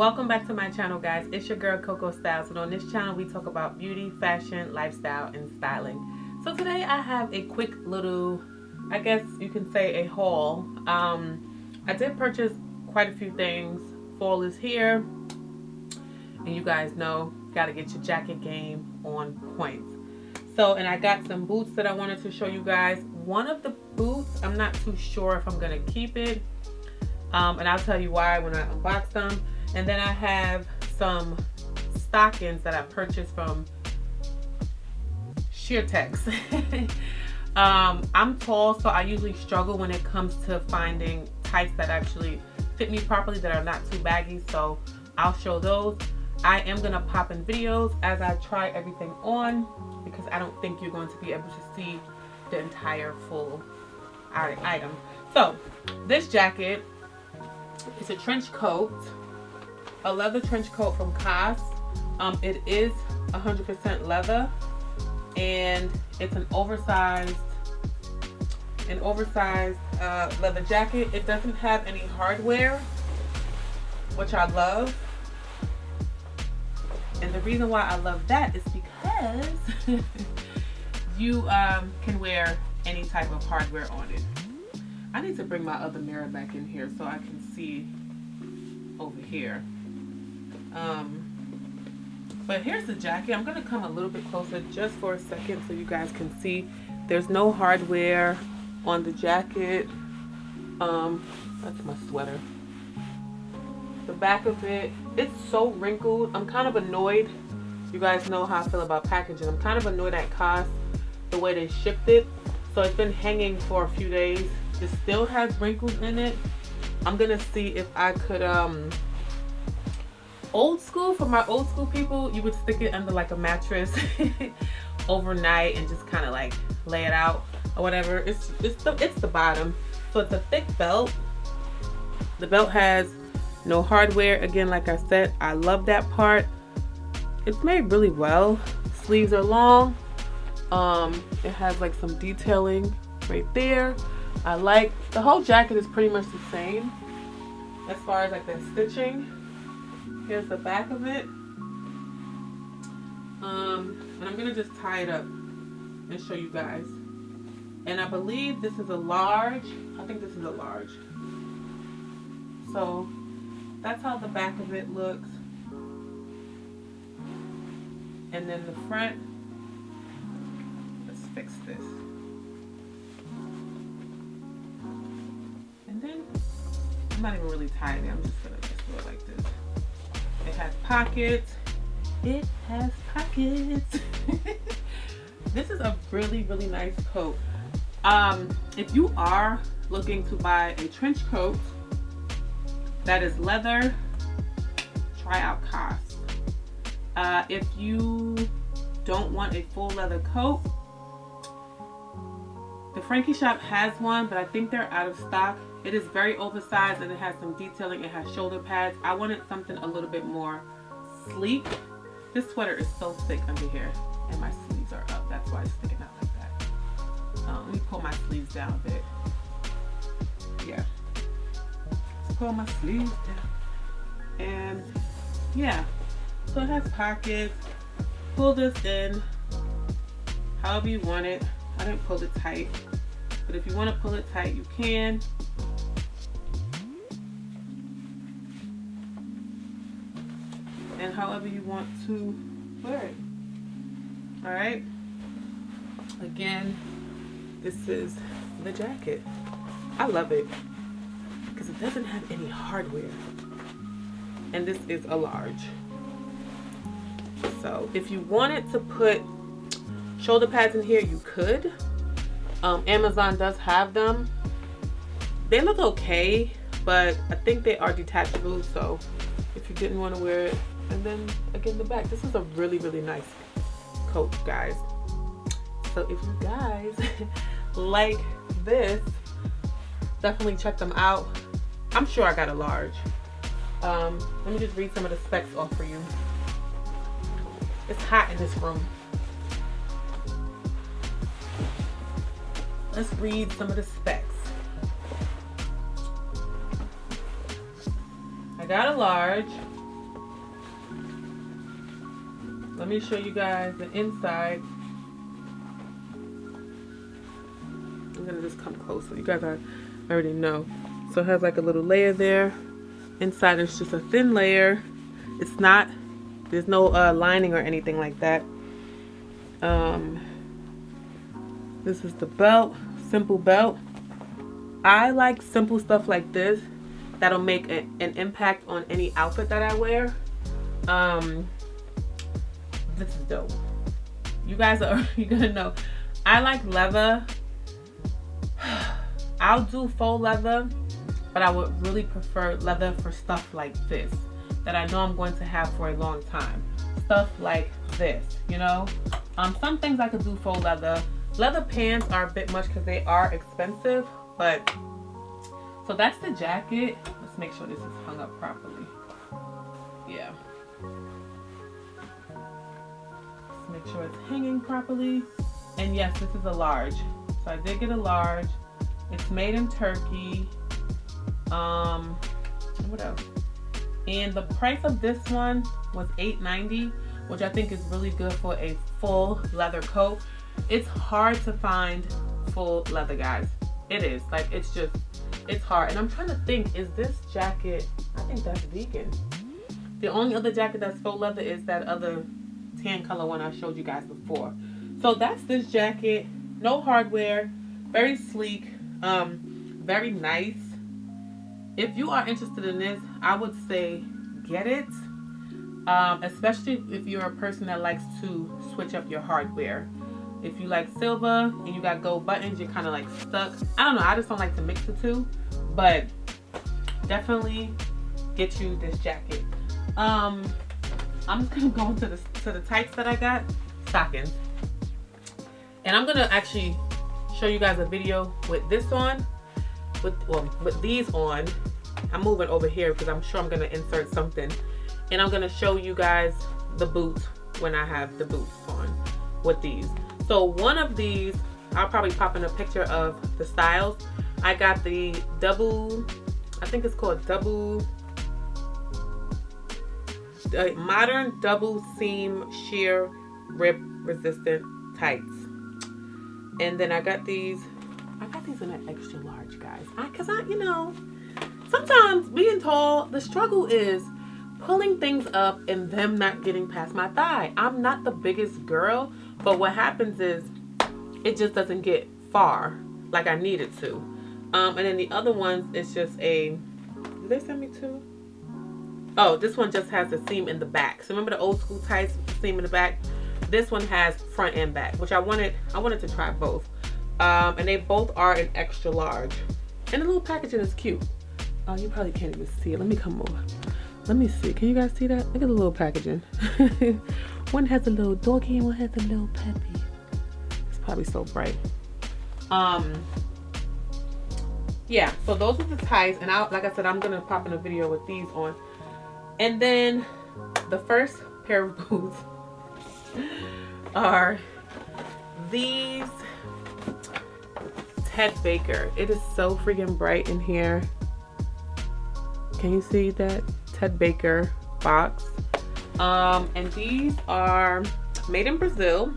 Welcome back to my channel guys. It's your girl Coco Styles and on this channel we talk about beauty, fashion, lifestyle, and styling. So today I have a quick little, I guess you can say a haul. Um, I did purchase quite a few things. Fall is here and you guys know gotta get your jacket game on point. So and I got some boots that I wanted to show you guys. One of the boots, I'm not too sure if I'm gonna keep it. Um, and I'll tell you why when I unbox them. And then I have some stockings that I purchased from Sheertex. um, I'm tall, so I usually struggle when it comes to finding tights that actually fit me properly, that are not too baggy. So I'll show those. I am gonna pop in videos as I try everything on because I don't think you're going to be able to see the entire full item. So this jacket is a trench coat a leather trench coat from COS. Um, it is 100% leather and it's an oversized an oversized uh, leather jacket. It doesn't have any hardware, which I love. And the reason why I love that is because you um, can wear any type of hardware on it. I need to bring my other mirror back in here so I can see over here. Um, but here's the jacket. I'm going to come a little bit closer just for a second so you guys can see. There's no hardware on the jacket. Um, that's my sweater. The back of it, it's so wrinkled. I'm kind of annoyed. You guys know how I feel about packaging. I'm kind of annoyed at COS the way they shipped it. So it's been hanging for a few days. It still has wrinkles in it. I'm gonna see if I could um old school. For my old school people you would stick it under like a mattress overnight and just kind of like lay it out or whatever. It's it's the it's the bottom. So it's a thick belt. The belt has no hardware. Again like I said I love that part. It's made really well. Sleeves are long. Um it has like some detailing right there. I like the whole jacket is pretty much the same as far as like the stitching Here's the back of it. Um, and I'm gonna just tie it up and show you guys. And I believe this is a large. I think this is a large. So that's how the back of it looks. And then the front, let's fix this. And then, I'm not even really tying it, I'm just gonna just do it like this. It has pockets. It has pockets. this is a really, really nice coat. Um, if you are looking to buy a trench coat that is leather, try out COS. Uh, if you don't want a full leather coat, the Frankie Shop has one, but I think they're out of stock. It is very oversized and it has some detailing. It has shoulder pads. I wanted something a little bit more sleek. This sweater is so thick under here and my sleeves are up. That's why it's sticking out like that. Um, let me pull my sleeves down a bit. Yeah. Let's pull my sleeves down. And yeah, so it has pockets. Pull this in however you want it. I didn't pull it tight, but if you want to pull it tight, you can. However you want to wear it. All right. Again, this is the jacket. I love it because it doesn't have any hardware. And this is a large. So if you wanted to put shoulder pads in here, you could. Um, Amazon does have them. They look okay, but I think they are detachable. So if you didn't want to wear it, and then again the back. This is a really really nice coat guys. So if you guys like this definitely check them out. I'm sure i got a large. Um, let me just read some of the specs off for you. It's hot in this room. Let's read some of the specs. I got a large let me show you guys the inside. I'm gonna just come closer. You guys already know. So it has like a little layer there. Inside it's just a thin layer. It's not, there's no uh, lining or anything like that. Um, this is the belt, simple belt. I like simple stuff like this that'll make a, an impact on any outfit that I wear. Um, this is dope. You guys are you gonna know. I like leather. I'll do faux leather, but I would really prefer leather for stuff like this that I know I'm going to have for a long time. Stuff like this, you know? Um, some things I could do faux leather. Leather pants are a bit much because they are expensive, but so that's the jacket. Let's make sure this is hung up properly. Yeah. Make sure it's hanging properly. And yes, this is a large. So I did get a large. It's made in Turkey. Um, what else? And the price of this one was $8.90, which I think is really good for a full leather coat. It's hard to find full leather, guys. It is. Like, it's just it's hard. And I'm trying to think, is this jacket, I think that's vegan. The only other jacket that's faux leather is that other tan color one I showed you guys before. So that's this jacket. No hardware. Very sleek. Um, very nice. If you are interested in this, I would say get it. Um, especially if you're a person that likes to switch up your hardware. If you like silver and you got gold buttons, you're kind of like stuck. I don't know. I just don't like to mix the two. But definitely get you this jacket. Um, I'm just gonna go into the to the tights that I got, stockings, and I'm gonna actually show you guys a video with this on, with well with these on. I'm moving over here because I'm sure I'm gonna insert something, and I'm gonna show you guys the boots when I have the boots on with these. So one of these, I'll probably pop in a picture of the styles. I got the double, I think it's called double, modern double seam sheer rip resistant tights. And then I got these, I got these in an extra large, guys. I, Cause I, you know, sometimes being tall, the struggle is pulling things up and them not getting past my thigh. I'm not the biggest girl, but what happens is it just doesn't get far like I need it to. Um, and then the other ones it's just a, did they send me two? Oh, this one just has the seam in the back. So remember the old school tights seam in the back? This one has front and back, which I wanted, I wanted to try both. Um, and they both are an extra large. And the little packaging is cute. Oh, you probably can't even see it. Let me come over. Let me see. Can you guys see that? Look at the little packaging. one has a little doggy and one has a little peppy. It's probably so bright. Um, yeah, so those are the ties. And I, like I said, I'm going to pop in a video with these on. And then the first pair of boots are these Ted Baker. It is so freaking bright in here. Can you see that? Ted Baker box. Um, and these are made in Brazil.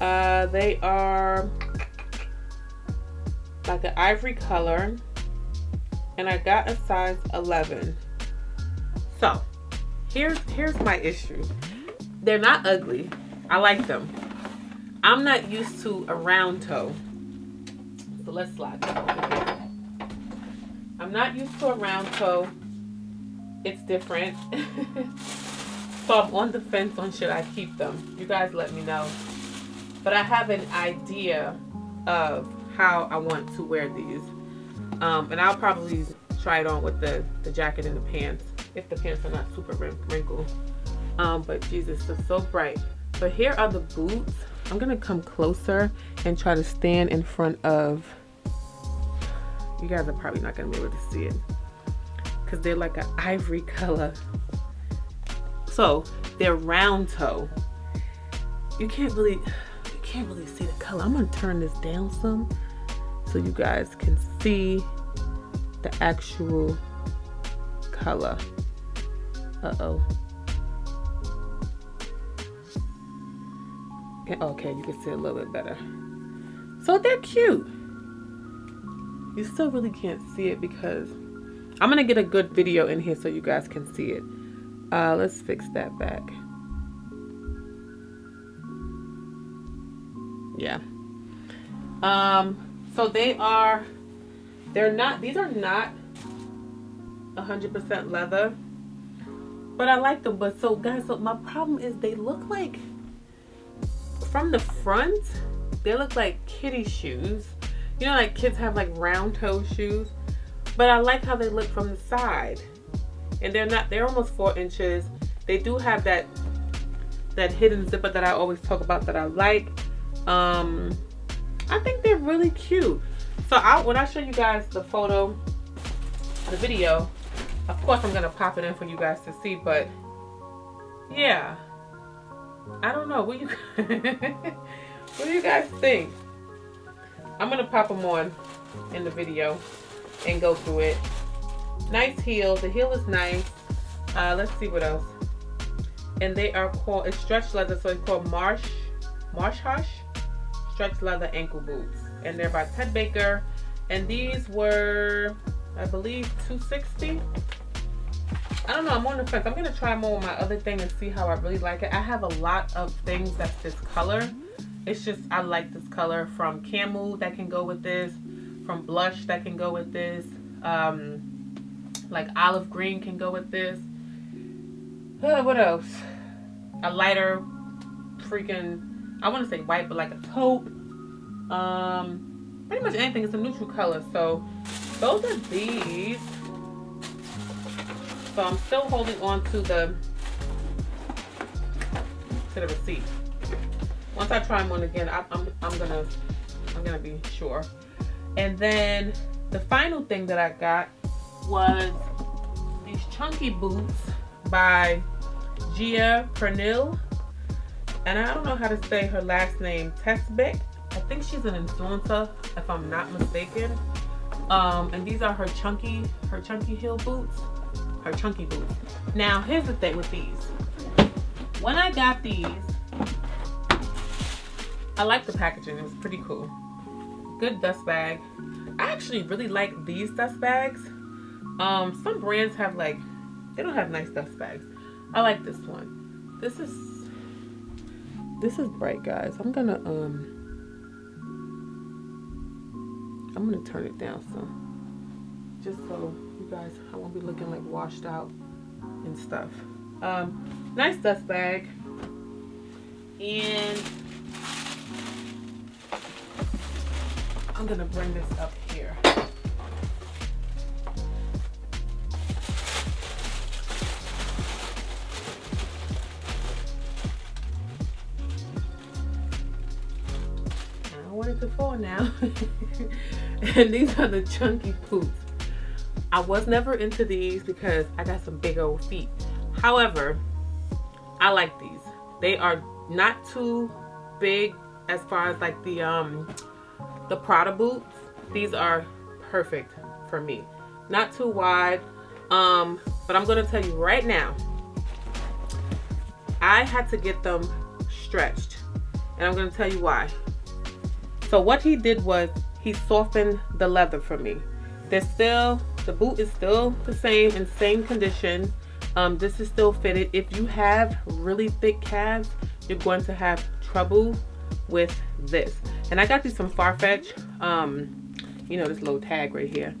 Uh, they are like an ivory color. And I got a size 11. So, here's, here's my issue. They're not ugly. I like them. I'm not used to a round toe. So let's slide. I'm not used to a round toe. It's different. So I'm on the fence on should I keep them. You guys let me know. But I have an idea of how I want to wear these. Um, and I'll probably try it on with the, the jacket and the pants. If the pants are not super wrinkled. Um, but Jesus, they're so bright. But here are the boots. I'm to come closer and try to stand in front of... You guys are probably not to be able to see it. Because they're like an ivory color. So they're round toe. You can't really, you can't really see the color. I'm gonna turn this down some so you guys can see the actual color. Uh oh. Okay, you can see a little bit better. So they're cute. You still really can't see it because I'm gonna get a good video in here so you guys can see it. Uh, let's fix that back. Yeah. Um, so they are, they're not, these are not 100% leather but I like them. But so guys, so my problem is they look like, from the front, they look like kitty shoes. You know, like kids have like round toe shoes, but I like how they look from the side. And they're not, they're almost four inches. They do have that, that hidden zipper that I always talk about that I like. Um, I think they're really cute. So I, when I show you guys the photo, the video, of course I'm gonna pop it in for you guys to see, but yeah. I don't know. What you what do you guys think? I'm gonna pop them on in the video and go through it. Nice heel. The heel is nice. Uh, let's see what else. And they are called, it's stretch leather, so it's called Marsh, Marshah stretch leather ankle boots. And they're by Ted Baker. And these were, I believe, 260 I don't know, I'm on the fence. I'm gonna try more on my other thing and see how I really like it. I have a lot of things that's this color. It's just, I like this color from Camel that can go with this, from Blush that can go with this, um, like olive green can go with this. Uh, what else? A lighter freaking I want to say white, but like a taupe. Um, pretty much anything. It's a neutral color. So those are these. So I'm still holding on to the to the receipt. Once I try them on again, I, I'm I'm gonna I'm gonna be sure. And then the final thing that I got was these chunky boots by Gia Pernille and I don't know how to say her last name, Teisbaek. I think she's an influencer, if I'm not mistaken. Um, and these are her chunky, her chunky heel boots, her chunky boots. Now, here's the thing with these. When I got these, I like the packaging. It was pretty cool. Good dust bag. I actually really like these dust bags. Um, some brands have like, they don't have nice dust bags. I like this one. This is this is bright, guys. I'm gonna um I'm gonna turn it down some just so guys I won't be looking like washed out and stuff. Um, nice dust bag. And I'm gonna bring this up here. before now. and these are the chunky boots. I was never into these because I got some big old feet. However, I like these. They are not too big as far as like the um the Prada boots. These are perfect for me. Not too wide. Um, but I'm gonna tell you right now, I had to get them stretched. And I'm gonna tell you why. So what he did was he softened the leather for me. They're still, the boot is still the same in same condition. Um, this is still fitted. If you have really thick calves, you're going to have trouble with this. And I got these from Farfetch. Um, you know, this little tag right here.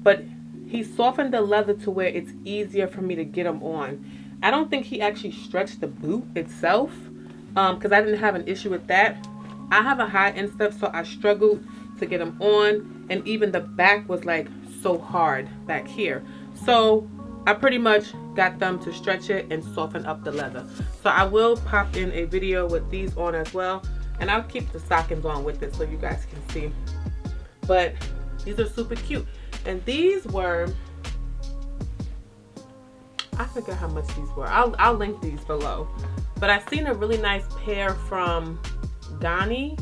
But he softened the leather to where it's easier for me to get them on. I don't think he actually stretched the boot itself because um, I didn't have an issue with that. I have a high instep, so I struggled to get them on. And even the back was like so hard back here. So I pretty much got them to stretch it and soften up the leather. So I will pop in a video with these on as well. And I'll keep the stockings on with it so you guys can see. But these are super cute. And these were, I forget how much these were. I'll, I'll link these below. But I've seen a really nice pair from Ganni.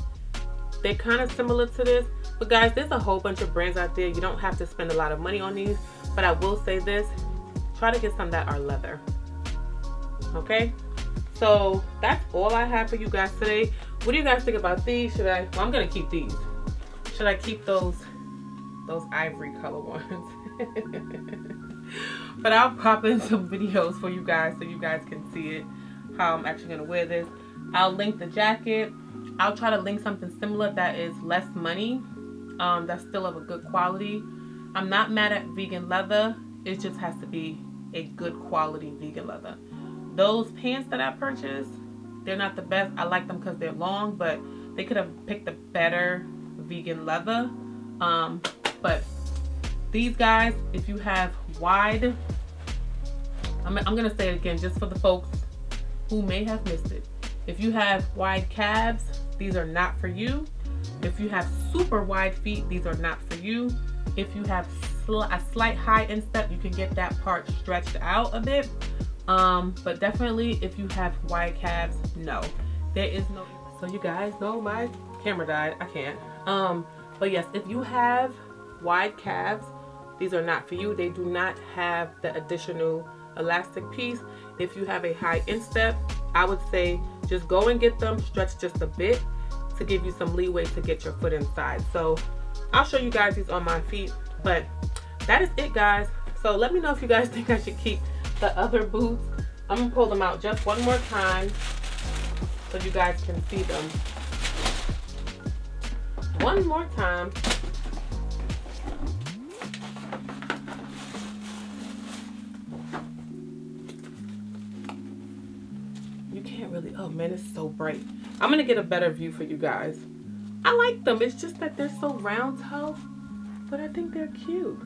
They're kind of similar to this. But guys, there's a whole bunch of brands out there. You don't have to spend a lot of money on these. But I will say this. Try to get some that are leather. Okay? So that's all I have for you guys today. What do you guys think about these? Should I, well, I'm gonna keep these. Should I keep those, those ivory color ones? but I'll pop in some videos for you guys so you guys can see it, how I'm actually gonna wear this. I'll link the jacket. I'll try to link something similar that is less money, um, that's still of a good quality. I'm not mad at vegan leather. It just has to be a good quality vegan leather. Those pants that I purchased, they're not the best. I like them because they're long, but they could have picked a better vegan leather. Um, but these guys, if you have wide, I'm, I'm going to say it again just for the folks who may have missed it. If you have wide calves, these are not for you. If you have super wide feet, these are not for you. If you have sl a slight high instep, you can get that part stretched out a bit. Um, but definitely if you have wide calves, no. There is no, so you guys know my camera died, I can't. Um, but yes, if you have wide calves, these are not for you. They do not have the additional elastic piece. If you have a high instep, I would say just go and get them stretched just a bit to give you some leeway to get your foot inside. So I'll show you guys these on my feet, but that is it guys. So let me know if you guys think I should keep the other boots. I'm gonna pull them out just one more time so you guys can see them. One more time. Man, it's so bright. I'm gonna get a better view for you guys. I like them. It's just that they're so round toe, but I think they're cute.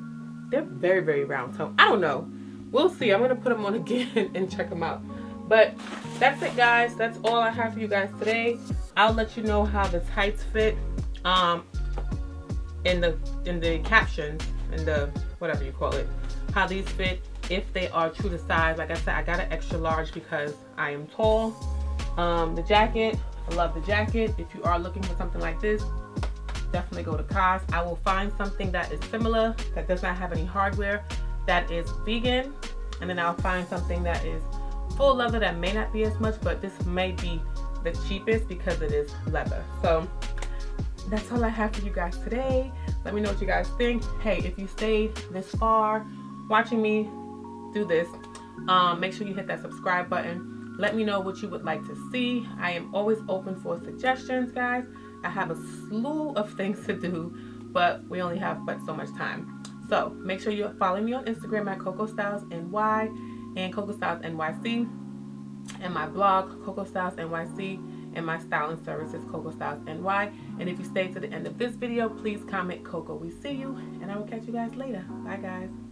They're very, very round toe. I don't know. We'll see. I'm gonna put them on again and check them out. But that's it, guys. That's all I have for you guys today. I'll let you know how the tights fit um, in the in the captions in the whatever you call it. How these fit if they are true to size. Like I said, I got an extra large because I am tall. Um, the jacket, I love the jacket. If you are looking for something like this, definitely go to COS. I will find something that is similar, that does not have any hardware, that is vegan. And then I'll find something that is full leather that may not be as much, but this may be the cheapest because it is leather. So that's all I have for you guys today. Let me know what you guys think. Hey, if you stayed this far watching me do this, um, make sure you hit that subscribe button let me know what you would like to see. I am always open for suggestions, guys. I have a slew of things to do, but we only have but so much time. So make sure you follow me on Instagram at Coco Styles NY and Coco Styles NYC and my blog Coco Styles NYC and my styling services Coco Styles NY. And if you stay to the end of this video, please comment Coco. We see you and I will catch you guys later. Bye guys.